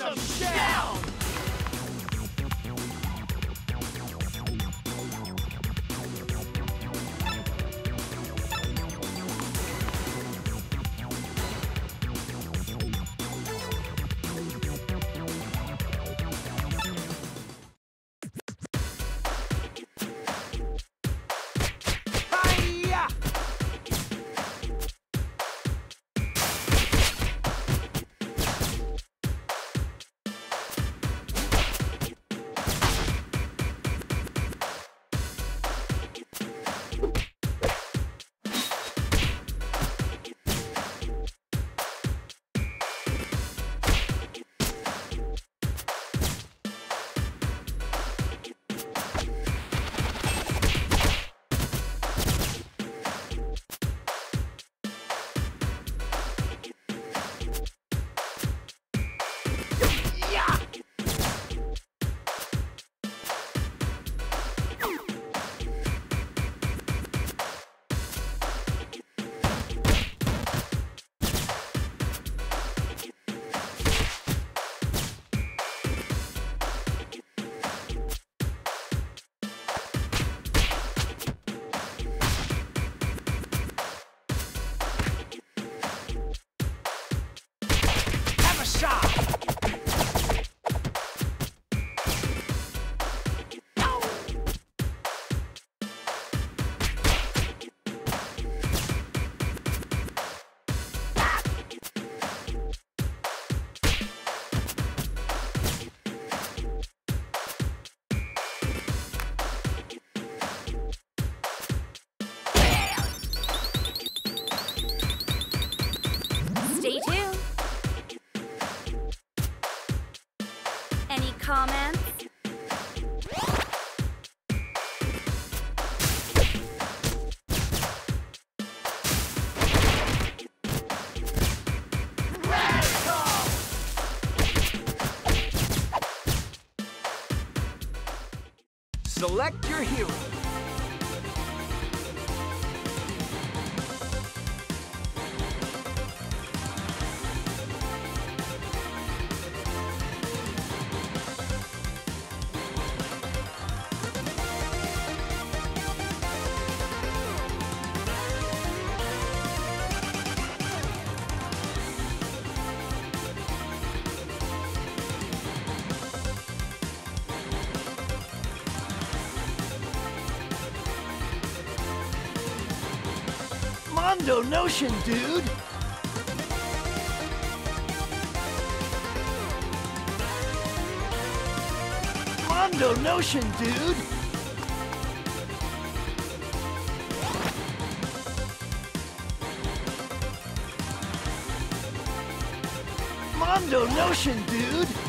some Select your hero. Notion, dude! Mondo Notion, dude! Mondo Notion, dude!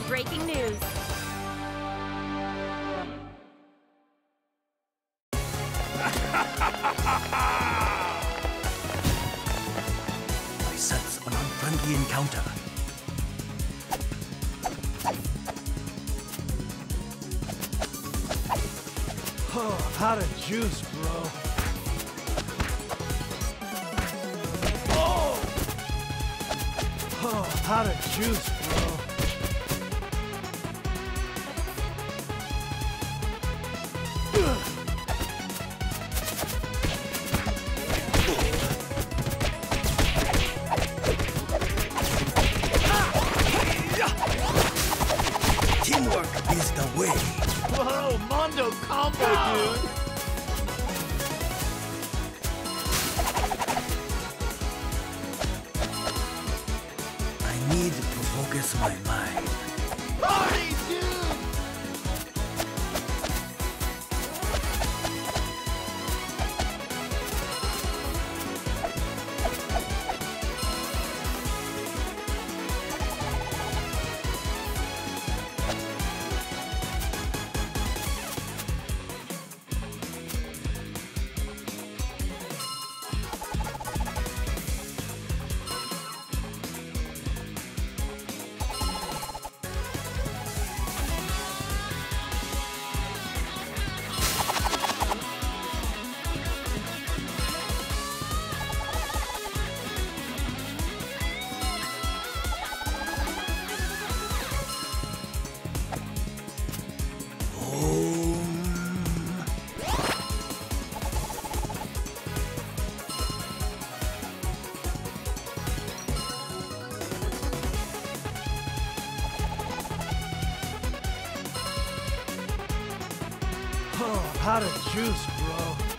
Job breaking news. I sense an unfriendly encounter. Oh, how to juice, bro. Oh! Oh, how to juice, Oh, how to juice, bro.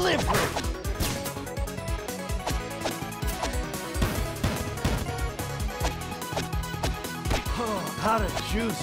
Delivery! Oh, hot as juice,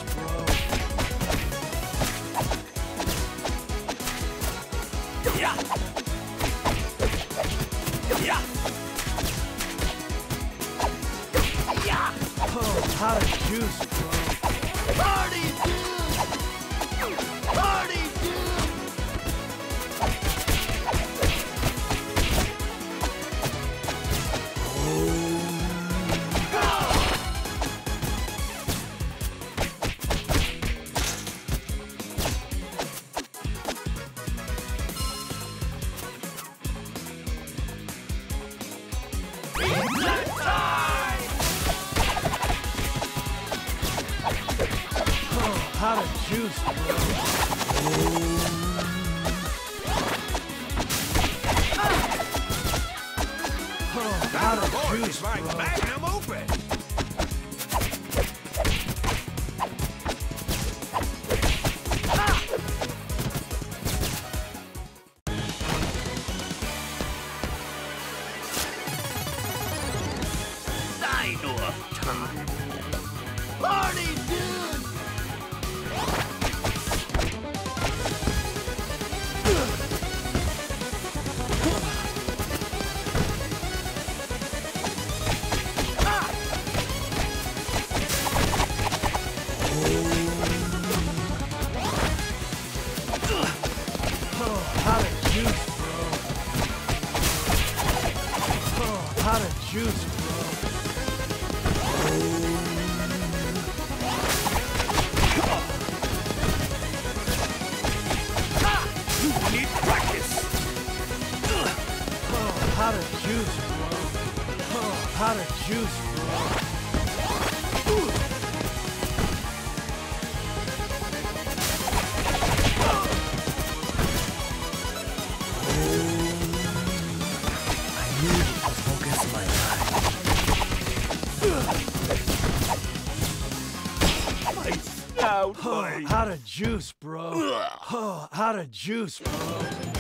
juice, bro. Oh, out of juice, bro.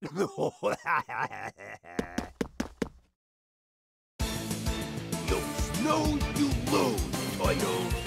No, snooze, you lose, Toyo!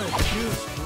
How to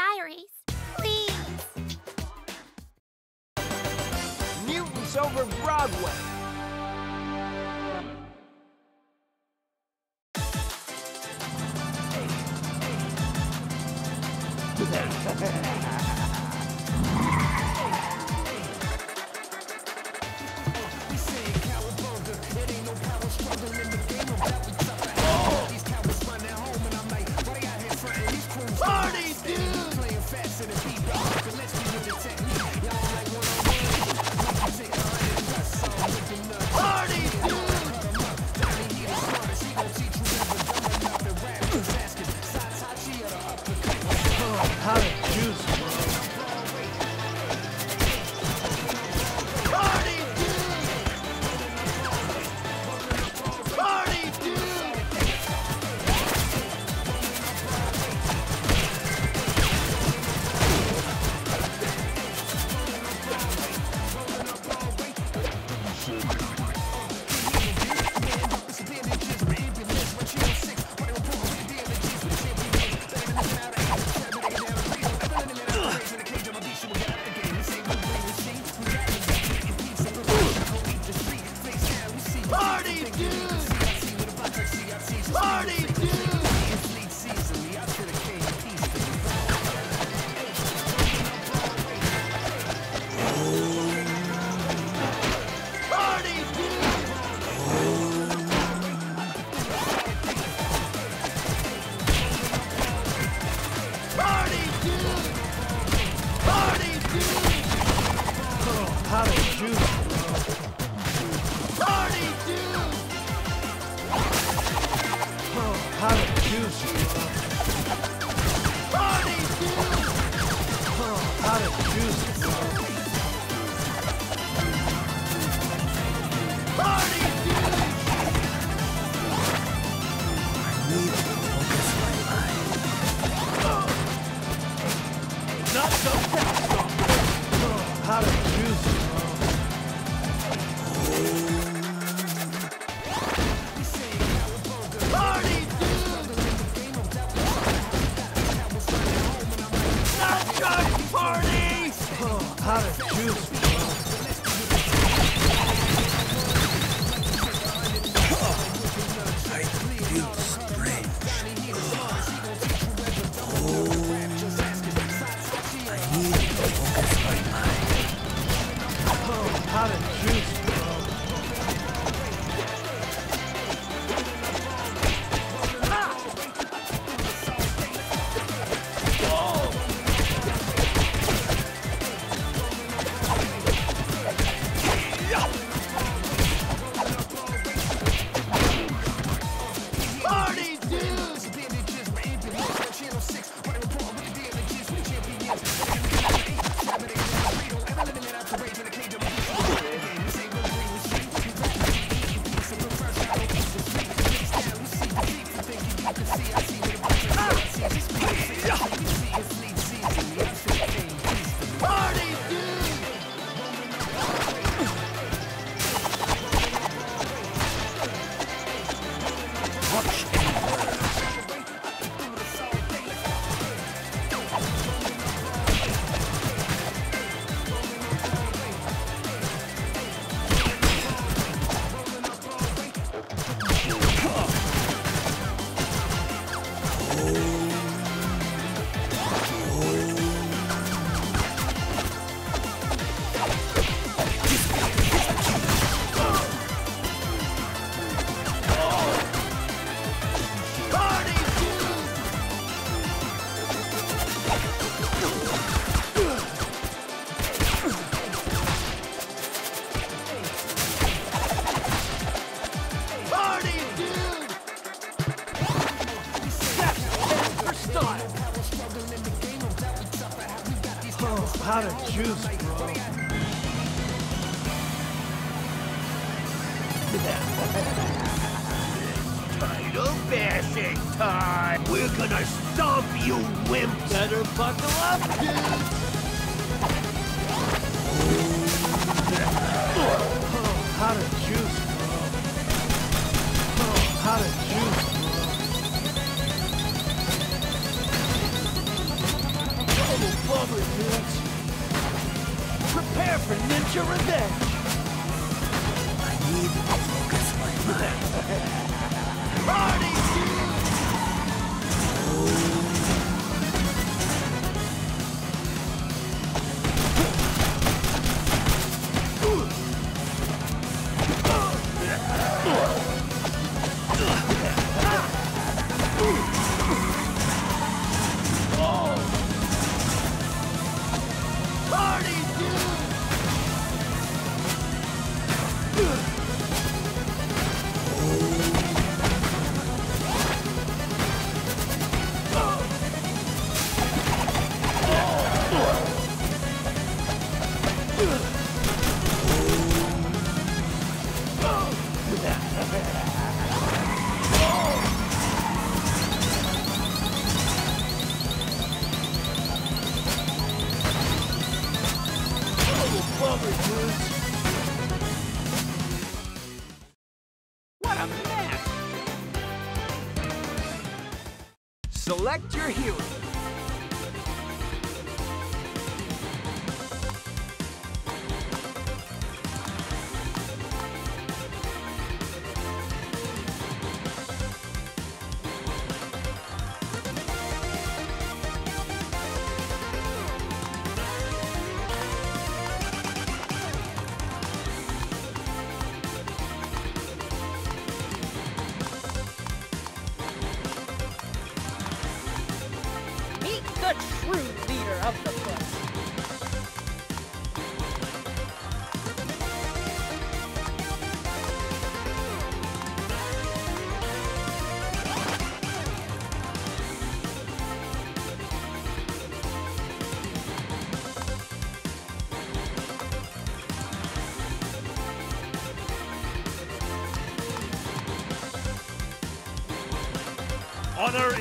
diaries? Please. Mutants over Broadway.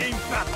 In battle.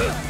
Huh!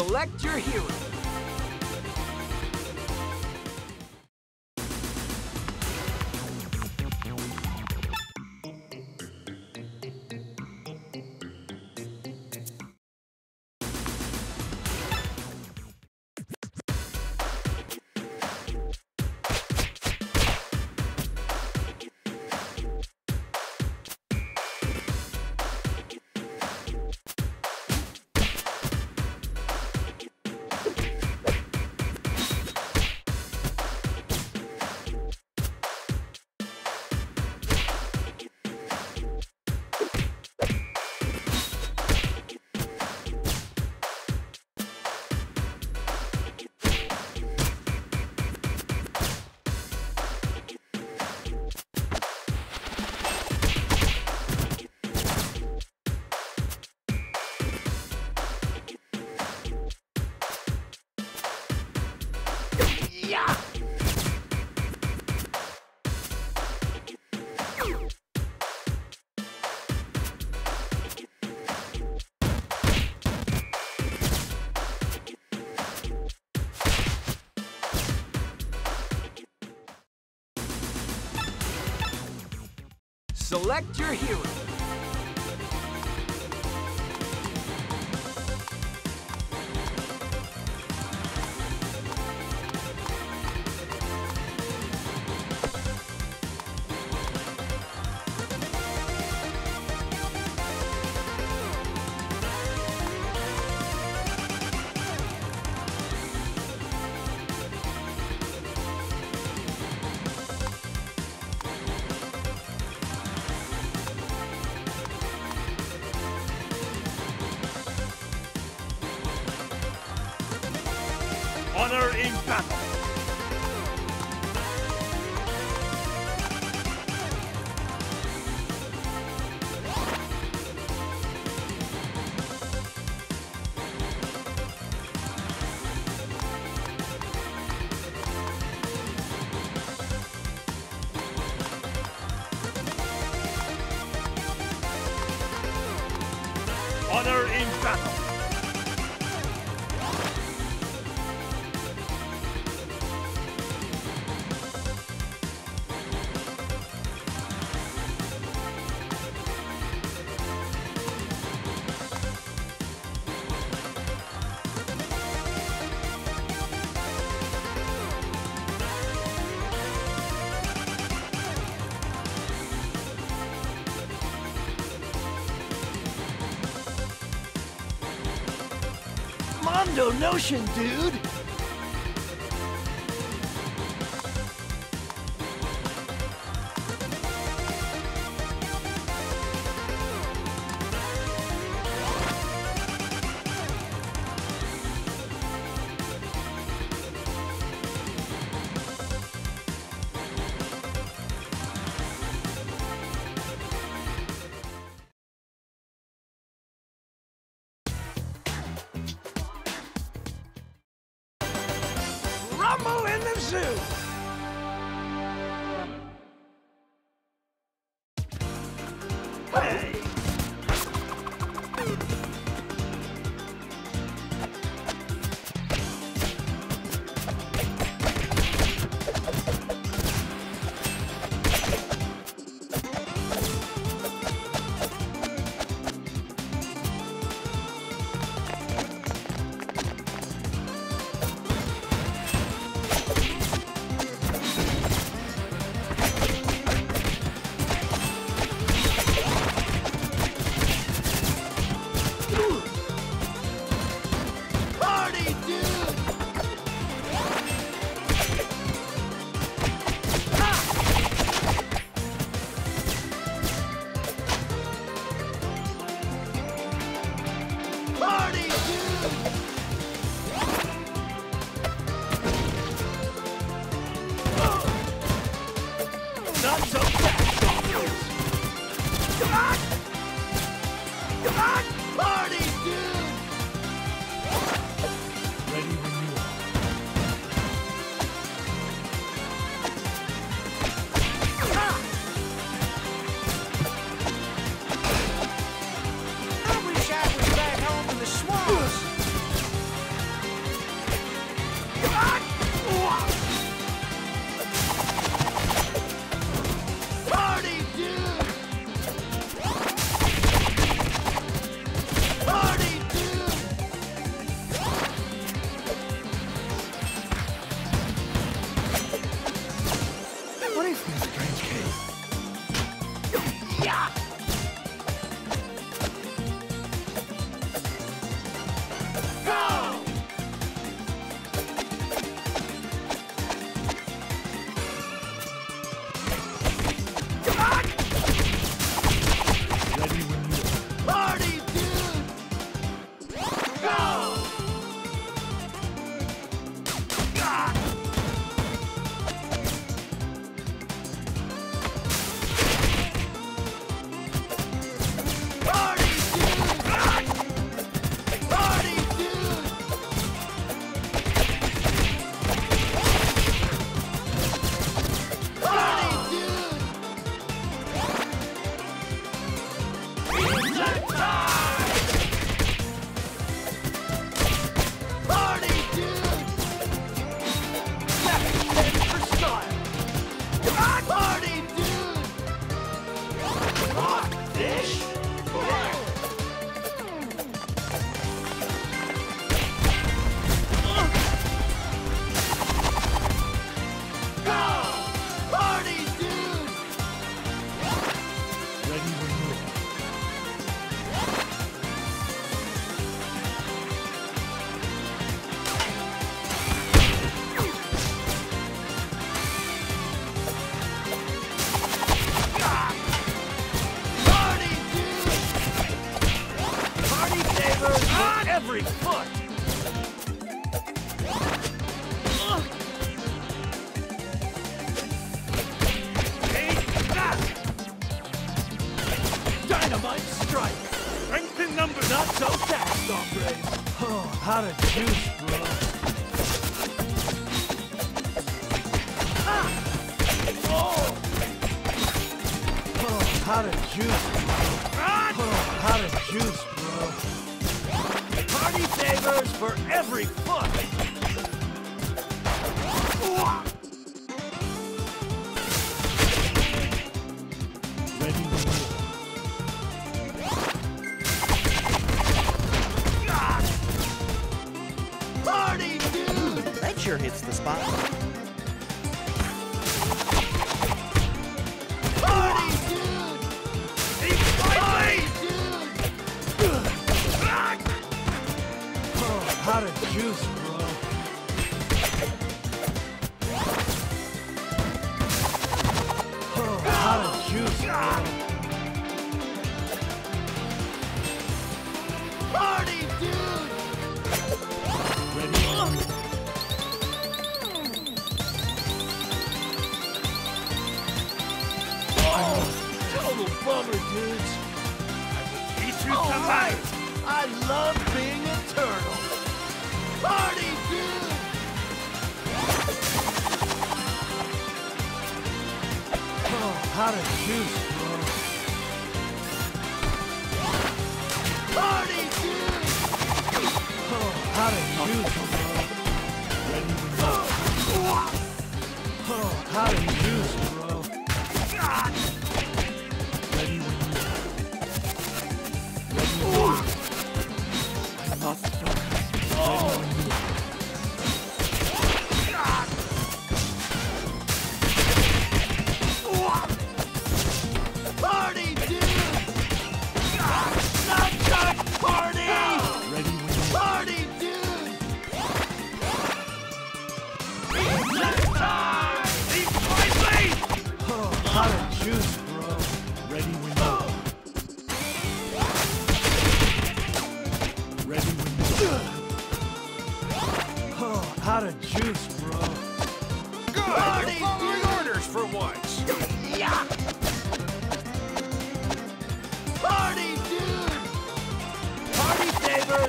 Select your hero. Select your hero. Notion, dude! Rumble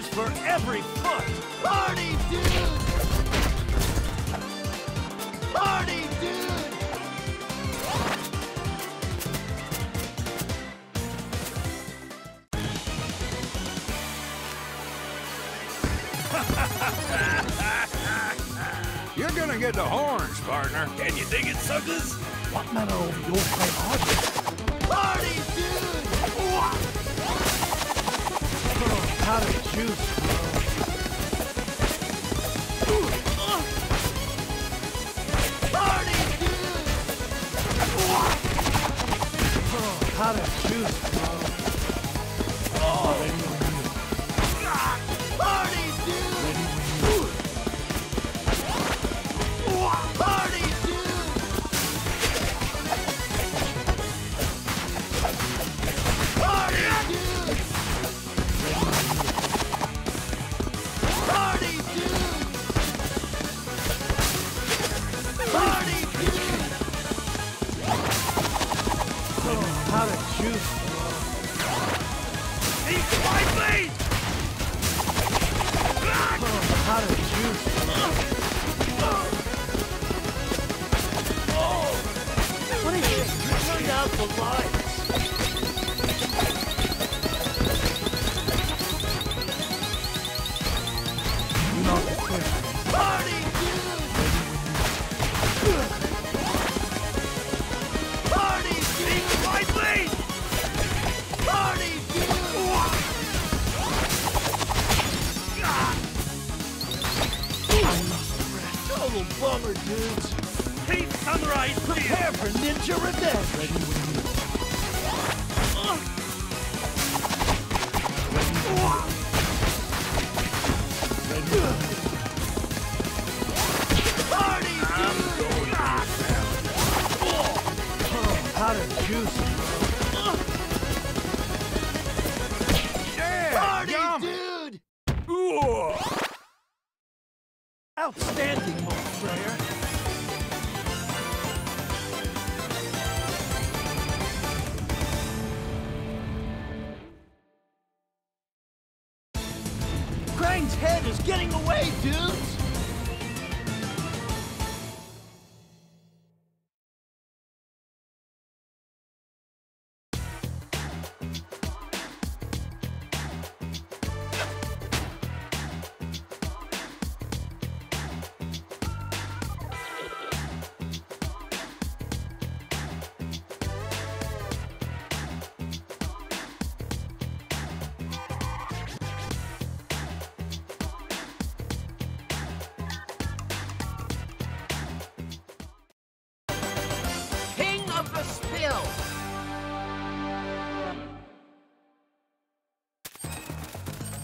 is for every foot! Party, dude! Party, dude! You're gonna get the horns, partner. Can you dig it, suckers? What matter of your kind are? How to shoot.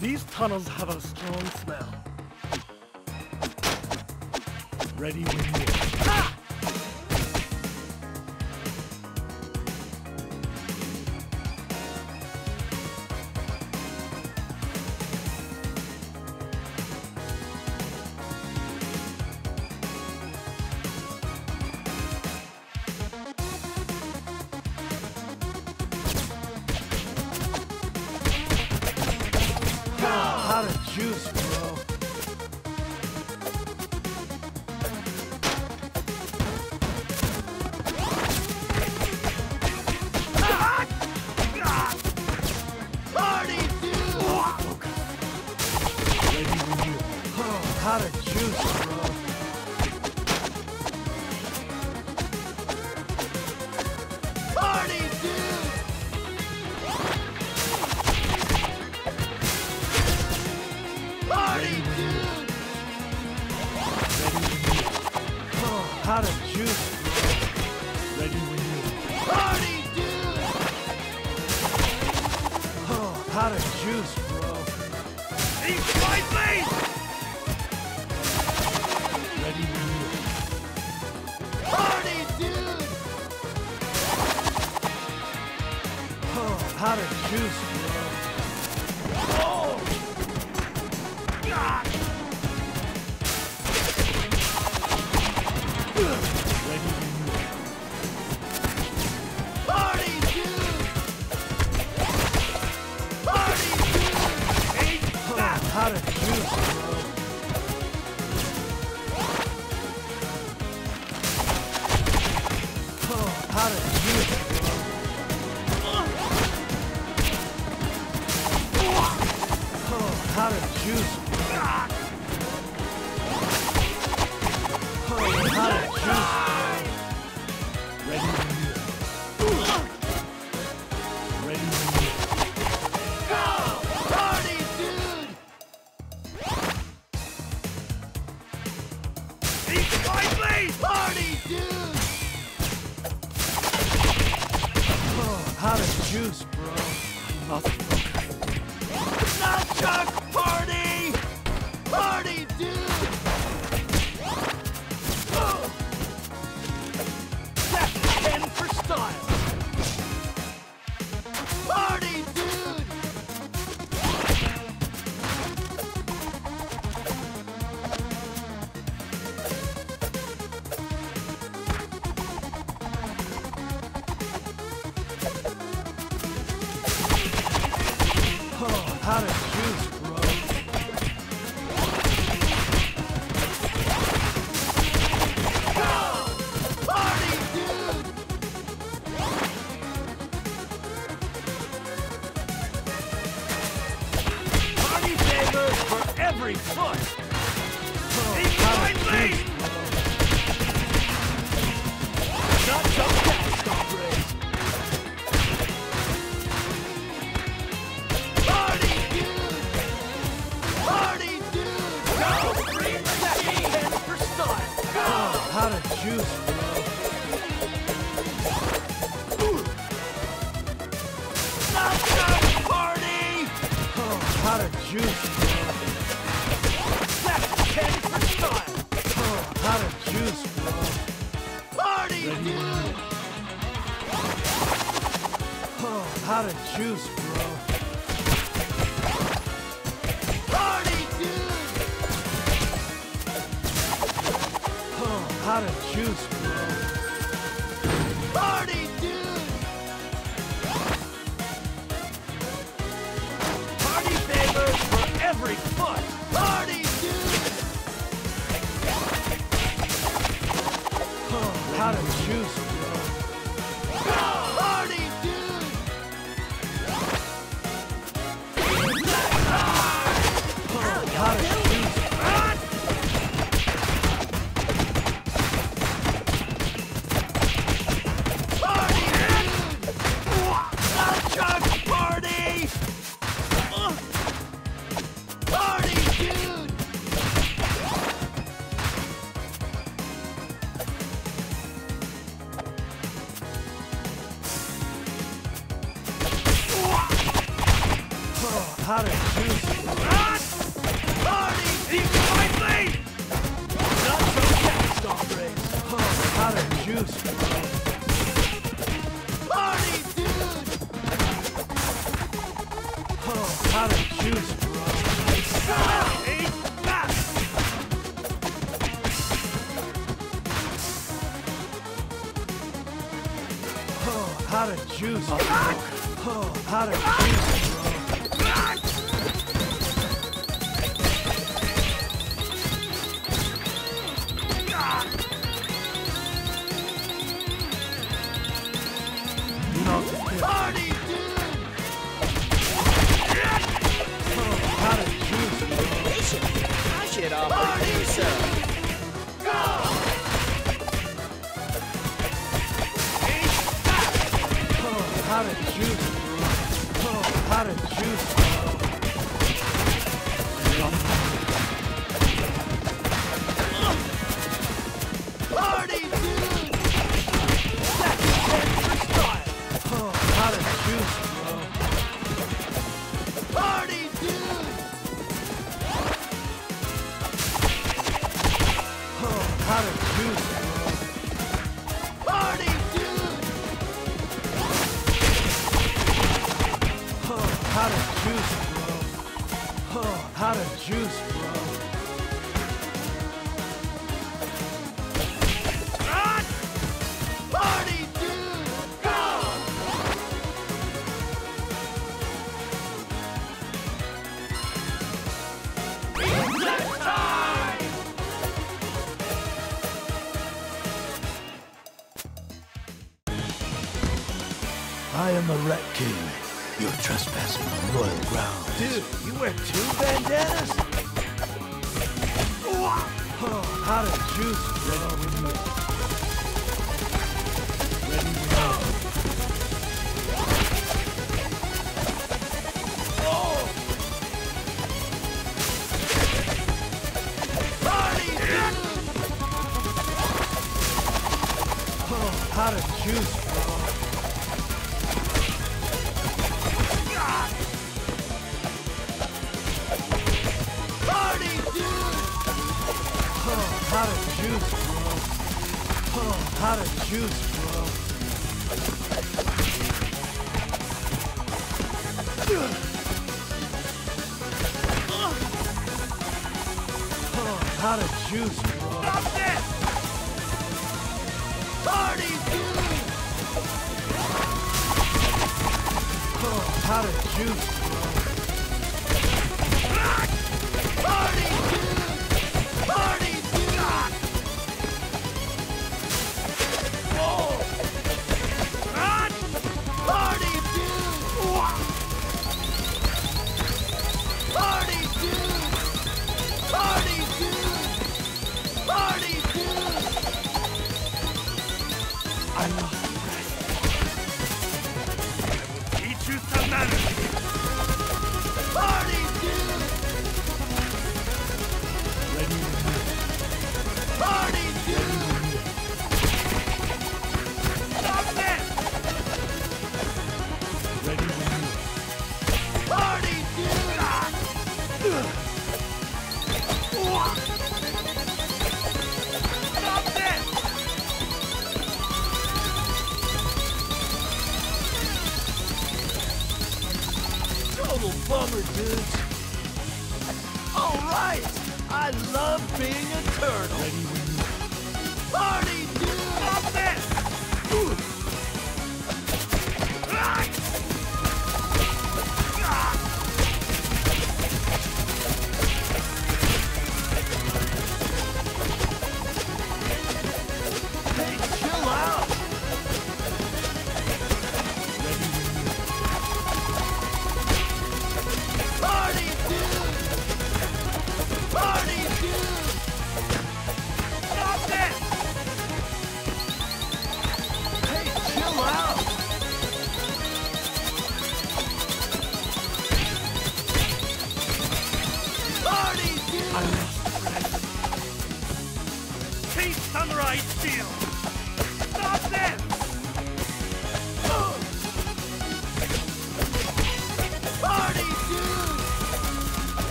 These tunnels have a strong smell. Ready when you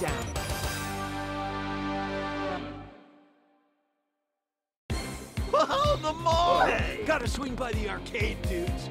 down. Oh, the mall! Hey. Gotta swing by the arcade, dudes.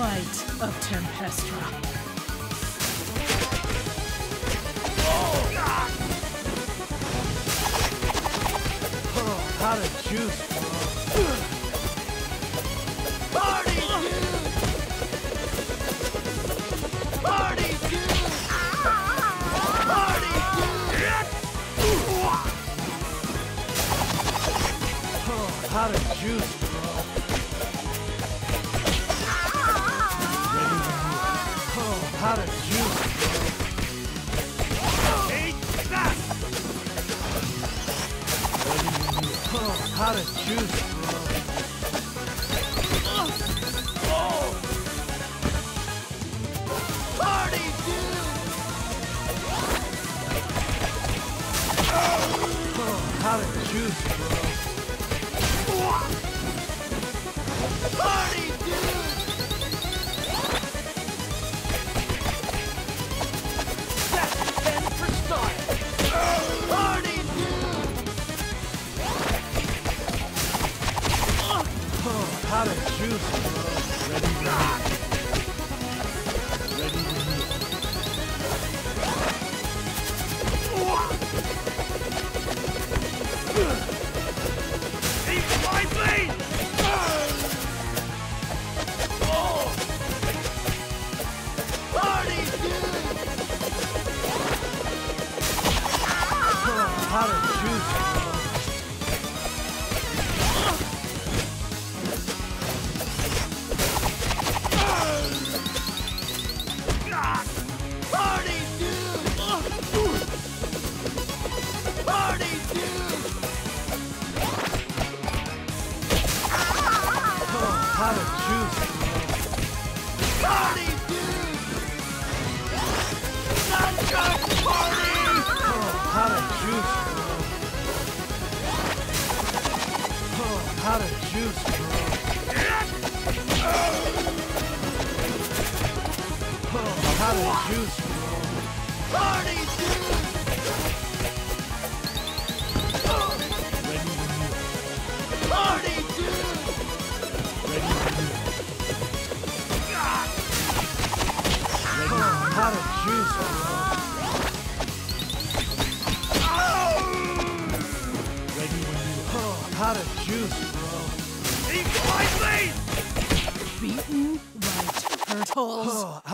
Right.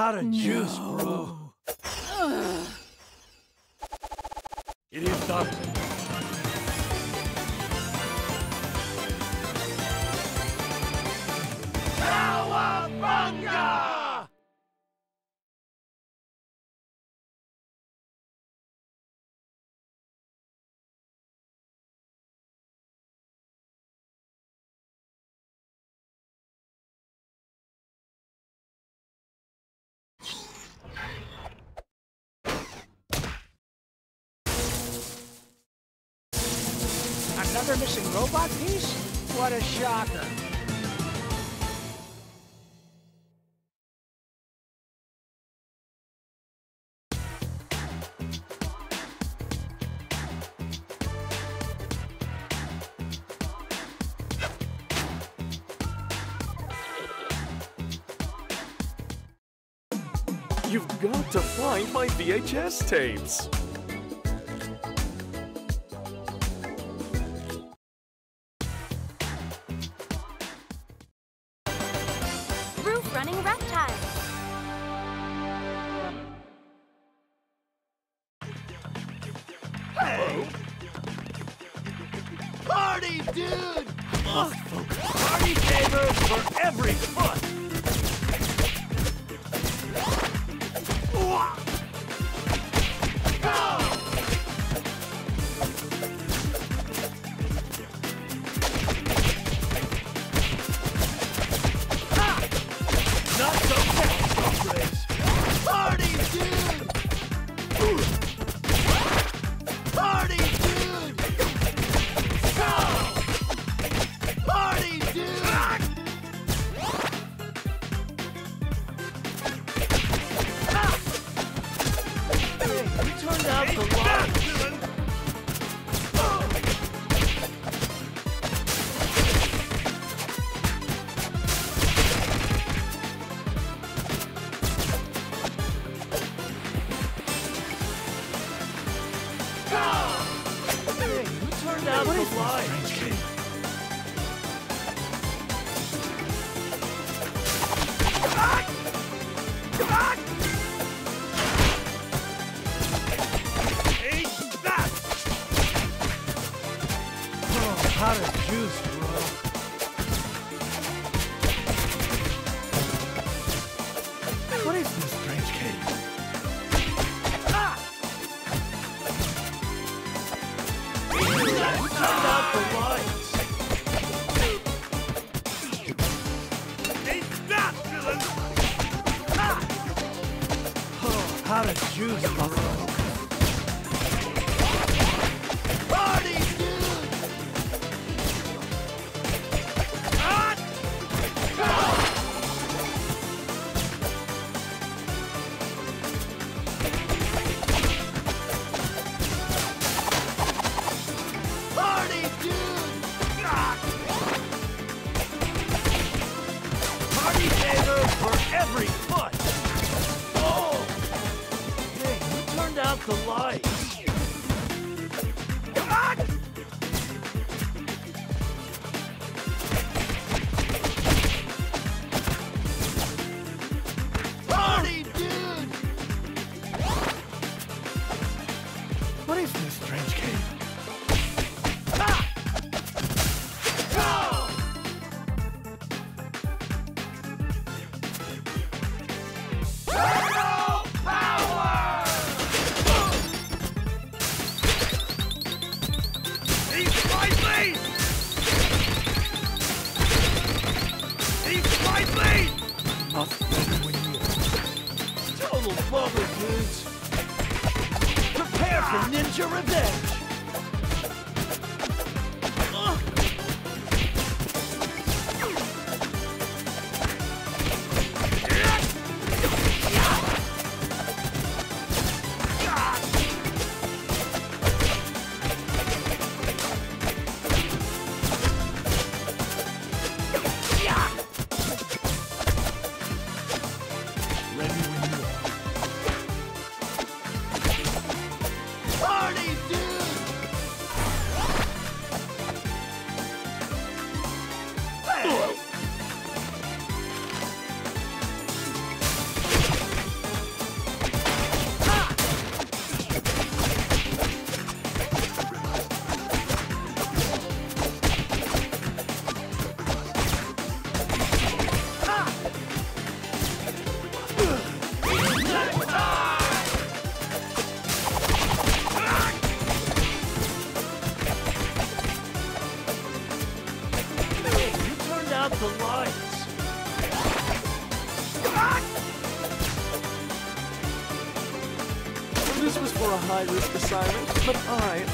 not a juice another missing robot piece? What a shocker. You've got to find my VHS tapes.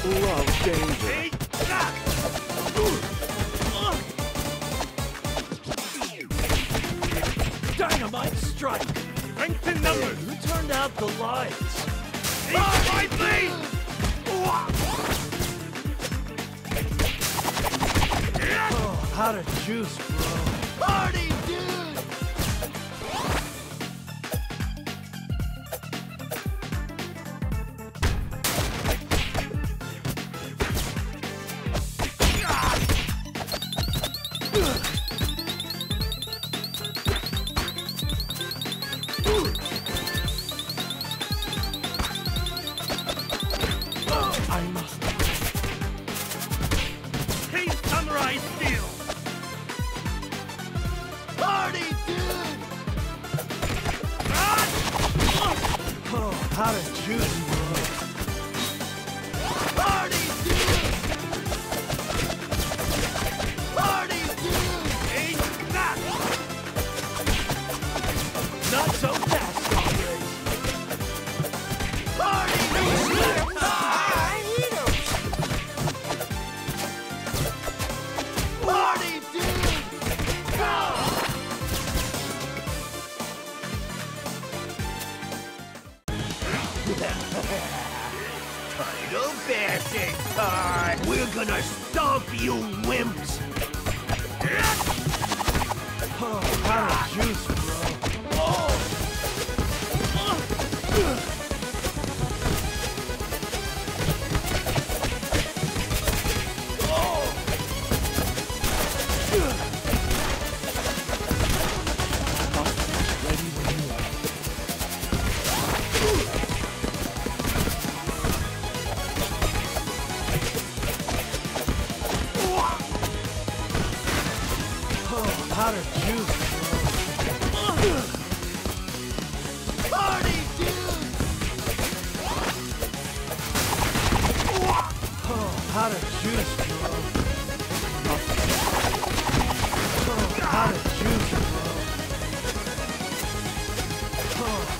Love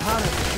Oh,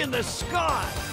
in the sky!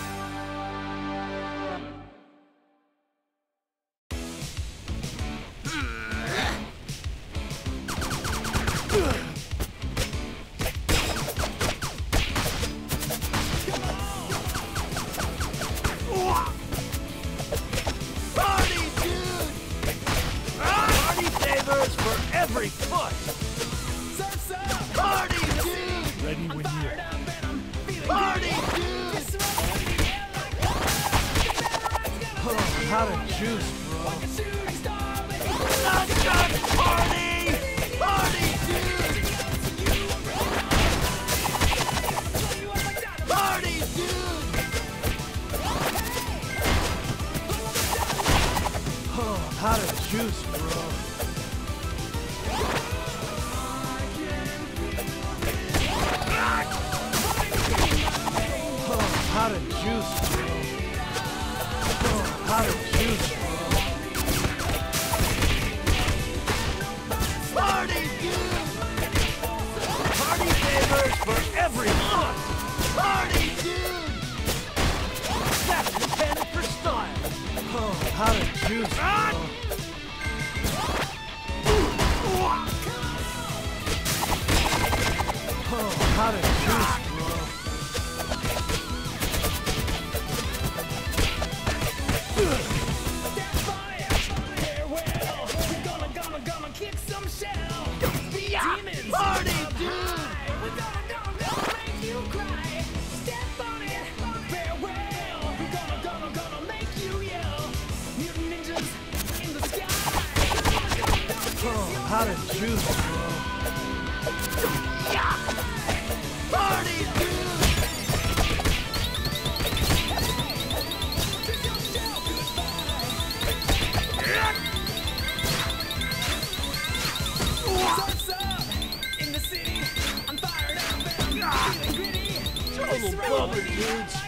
Bummer,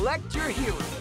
Select your hero.